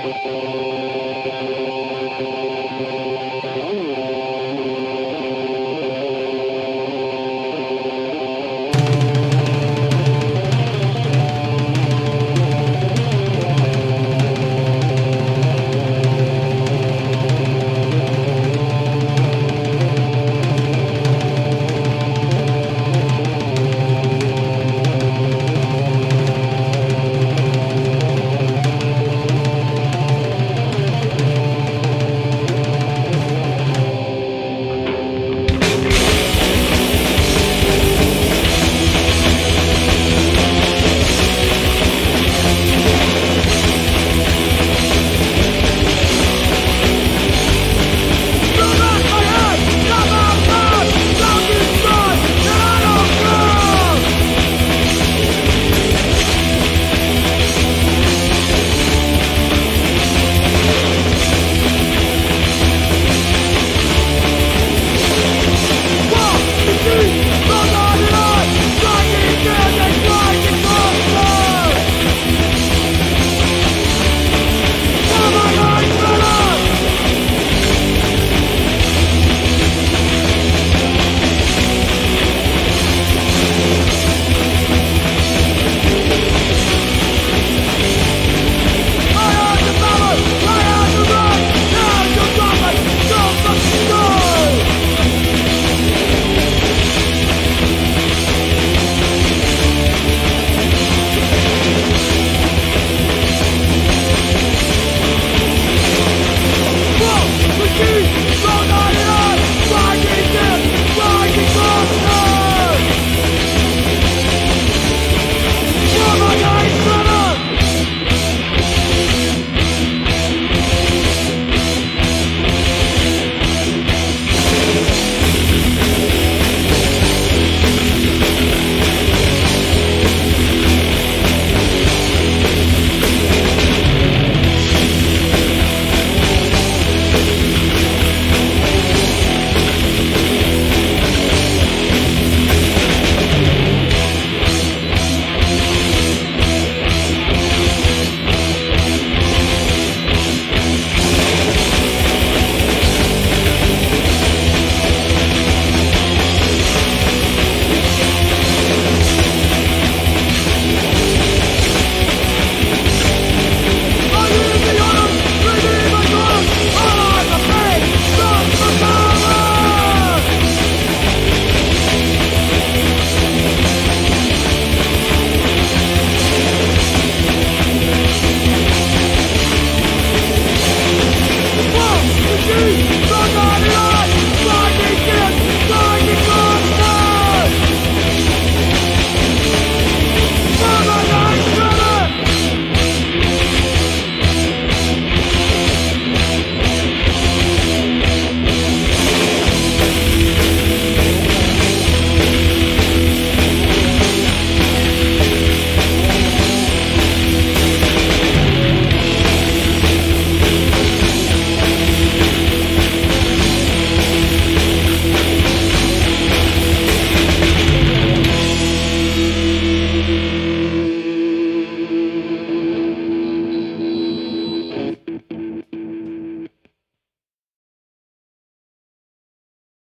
Música